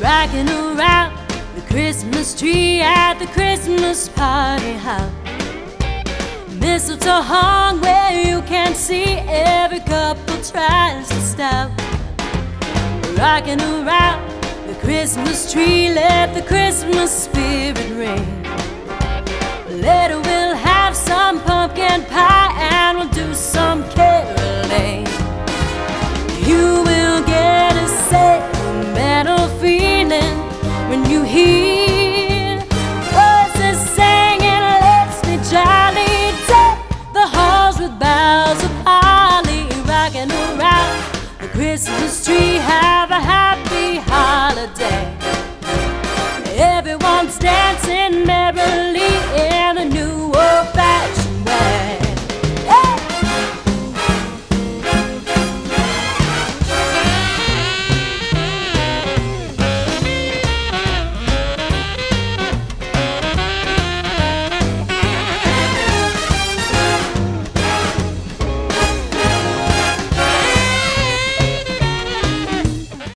rocking around the Christmas tree at the Christmas party hop. Mistletoe hung where you can't see every couple tries to stop. Rocking around the Christmas tree, let the Christmas spirit ring. Later the Christmas tree. Have a happy holiday. Everyone's dancing merrily.